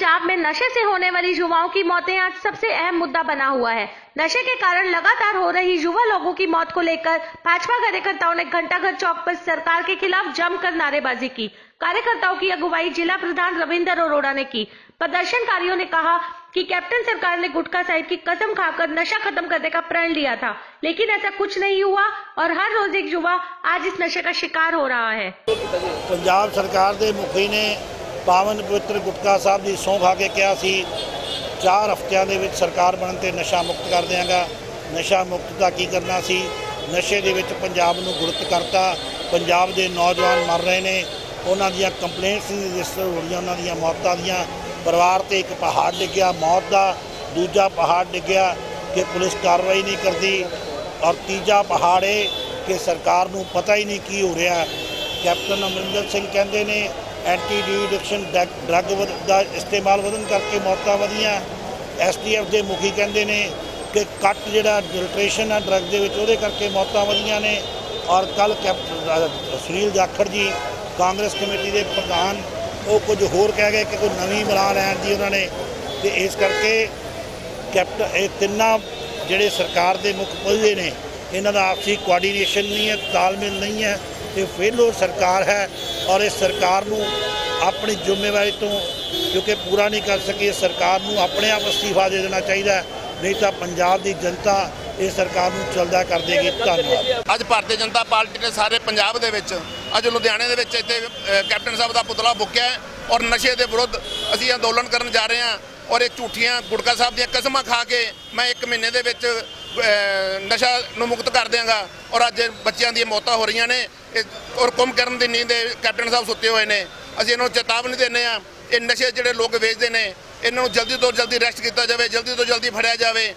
पंजाब में नशे से होने वाली युवाओं की मौतें आज सबसे अहम मुद्दा बना हुआ है। नशे के कारण लगातार हो रही युवा लोगों की मौत को लेकर भाजपा कार्यकर्ताओं ने घंटाघर चौक पर सरकार के खिलाफ जमकर नारेबाजी की। कार्यकर्ताओं की अगुवाई जिला प्रधान रविंदर अरोड़ा ने की। प्रदर्शनकारियों ने कहा कि कैप्टन सरकार ने गुटखा साहिब की कसम खाकर नशा खत्म करने का प्रण लिया था, लेकिन ऐसा कुछ नहीं हुआ और हर रोज एक युवा आज इस नशे का शिकार हो रहा है। पंजाब सरकार के मुखी ने ਪਾਵਨ ਪਵਿੱਤਰ ਗੁਟਕਾ ਸਾਹਿਬ ਦੀ ਸਹੁੰ ਖਾ ਕੇ ਕਿਹਾ ਸੀ, ਚਾਰ ਹਫ਼ਤਿਆਂ ਦੇ ਵਿੱਚ ਸਰਕਾਰ ਬਣਨ ਤੇ ਨਸ਼ਾ ਮੁਕਤ ਕਰ ਦਿਆਂਗਾ। ਨਸ਼ਾ ਮੁਕਤ ਦਾ ਕੀ ਕਰਨਾ ਸੀ? ਨਸ਼ੇ ਦੇ ਵਿੱਚ ਪੰਜਾਬ ਨੂੰ ਗੁਰਤ ਕਰਤਾ। ਪੰਜਾਬ ਦੇ ਨੌਜਵਾਨ ਮਰ ਰਹੇ ਨੇ। ਉਹਨਾਂ ਦੀਆਂ ਕੰਪਲੇਂਟਸ ਨਹੀਂ ਰਜਿਸਟਰ ਹੋ ਰਹੀਆਂ, ਉਹਨਾਂ ਦੀਆਂ ਮੌਤਾਂ ਦੀਆਂ। ਪਰਿਵਾਰ ਤੇ ਇੱਕ ਪਹਾੜ ਡਿੱਗਿਆ, ਮੌਤ ਦਾ ਦੂਜਾ ਪਹਾੜ ਡਿੱਗਿਆ ਕਿ ਪੁਲਿਸ ਕਾਰਵਾਈ ਨਹੀਂ ਕਰਦੀ। ਔਰ ਤੀਜਾ ਪਹਾੜ ਇਹ ਕਿ ਸਰਕਾਰ ਨੂੰ ਪਤਾ ਹੀ ਨਹੀਂ ਕੀ ਹੋ ਰਿਹਾ। ਕੈਪਟਨ ਅਮਰਿੰਦਰ ਸਿੰਘ ਕਹਿੰਦੇ ਨੇ ਐਂਟੀ ਡੀ ਐਡਿਕਸ਼ਨ ਡਰੱਗ ਵਧ- ਦਾ ਇਸਤੇਮਾਲ ਵਧਣ ਕਰਕੇ ਮੌਤਾਂ ਵਧੀਆਂ। ਐਸਟੀਐਫ ਦੇ ਮੁਖੀ ਕਹਿੰਦੇ ਨੇ ਕਿ ਕੱਟ ਜਿਹੜਾ ਡਿਲਟ੍ਰੇਸ਼ਨ ਹੈ ਡਰੱਗ ਦੇ ਵਿੱਚ, ਉਹਦੇ ਕਰਕੇ ਮੌਤਾਂ ਵਧੀਆਂ ਨੇ। ਔਰ ਕੱਲ ਕੈਪਟਨ ਸੁਨੀਲ ਜਾਖੜ ਜੀ, ਕਾਂਗਰਸ ਕਮੇਟੀ ਦੇ ਪ੍ਰਧਾਨ, ਉਹ ਕੁਝ ਹੋਰ ਕਹਿ ਗਏ ਕਿ ਕੋਈ ਨਵੀਂ ਬਣਾ ਲੈਣ ਦੀ ਉਹਨਾਂ ਨੇ। ਤੇ ਇਸ ਕਰਕੇ ਕੈਪਟਨ ਇਹ ਤਿੰਨਾਂ ਜਿਹੜੇ ਸਰਕਾਰ ਦੇ ਮੁੱਖ ਪਹੁੰਚੇ ਨੇ, ਇਹਨਾਂ ਦਾ ਆਪਸੀ ਕੋਆਰਡੀਨੇਸ਼ਨ ਨਹੀਂ ਹੈ, ਤਾਲਮੇਲ ਨਹੀਂ ਹੈ ਇਹ ਫੇਲੋਰ ਸਰਕਾਰ ਹੈ ਔਰ ਇਹ ਸਰਕਾਰ ਨੂੰ ਆਪਣੀ ਜ਼ਿੰਮੇਵਾਰੀ ਤੋਂ, ਕਿਉਂਕਿ ਪੂਰਾ ਨਹੀਂ ਕਰ ਸਕੀ ਇਸ ਸਰਕਾਰ ਨੂੰ ਆਪਣੇ ਆਪ ਅਸਤੀਫਾ ਦੇ ਦੇਣਾ ਚਾਹੀਦਾ ਨਹੀਂ ਤਾਂ ਪੰਜਾਬ ਦੀ ਜਨਤਾ ਇਹ ਸਰਕਾਰ ਨੂੰ ਚਲਦਾ ਕਰ ਦੇਗੀ। ਧੰਨਵਾਦ। ਅੱਜ ਭਾਰਤੀ ਜਨਤਾ ਪਾਰਟੀ ਨੇ ਸਾਰੇ ਪੰਜਾਬ ਦੇ ਵਿੱਚ, ਅੱਜ ਲੁਧਿਆਣੇ ਦੇ ਵਿੱਚ ਇੱਥੇ ਕੈਪਟਨ ਸਾਹਿਬ ਦਾ ਪੁਤਲਾ ਬੁੱਕਿਆ ਔਰ ਨਸ਼ੇ ਦੇ ਵਿਰੁੱਧ ਅਸੀਂ ਅੰਦੋਲਨ ਕਰਨ ਜਾ ਰਹੇ ਹਾਂ ਔਰ ਇਹ ਝੂਠੀਆਂ ਗੁਟਕਾ ਸਾਹਿਬ ਦੀਆਂ ਕਸਮਾਂ ਖਾ ਕੇ ਮੈਂ ਇੱਕ ਮਹੀਨੇ ਦੇ ਵਿੱਚ ਨਸ਼ਾ ਨੂੰ ਮੁਕਤ ਕਰ ਦਿਆਂਗਾ ਔਰ ਅੱਜ ਬੱਚਿਆਂ ਦੀਆਂ ਮੌਤਾਂ ਹੋ ਰਹੀਆਂ ਨੇ। ਇਹ- ਔਰ ਕੁੰਭ ਕਰਨ ਦੀ ਨੀਂਦ ਇਹ ਕੈਪਟਨ ਸਾਹਿਬ ਸੁੱਤੇ ਹੋਏ ਨੇ। ਅਸੀਂ ਇਹਨਾਂ ਨੂੰ ਚੇਤਾਵਨੀ ਦਿੰਦੇ ਹਾਂ, ਇਹ ਨਸ਼ੇ ਜਿਹੜੇ ਲੋਕ ਵੇਚਦੇ ਨੇ, ਇਹਨਾਂ ਨੂੰ ਜਲਦੀ ਤੋਂ ਜਲਦੀ ਅਰੈਸਟ ਕੀਤਾ ਜਾਵੇ, ਜਲਦੀ ਤੋਂ ਜਲਦੀ ਫੜਿਆ ਜਾਵੇ।